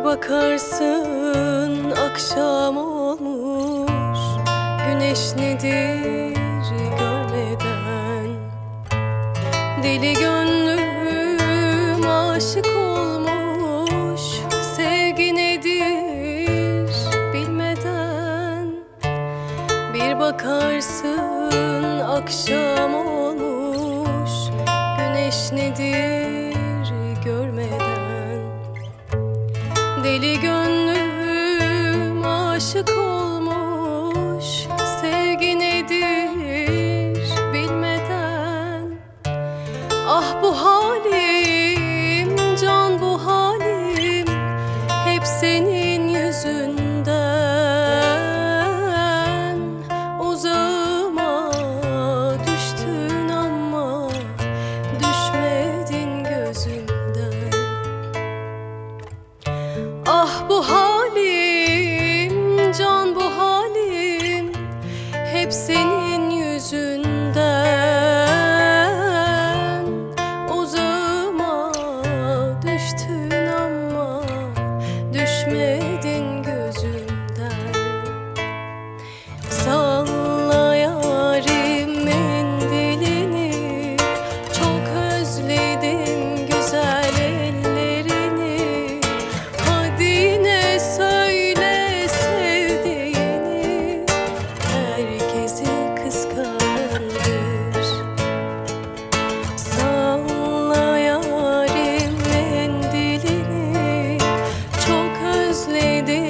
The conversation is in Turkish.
Bir bakarsın akşam olmuş. Güneş nedir görmeden. Deli gönlüm aşık olmuş. Sevgi nedir bilmeden. Bir bakarsın akşam olmuş. Güneş nedir Deli gönlüm aşık olmuş. Sevgi nedir bilmeden? Ah bu halim, can bu halim de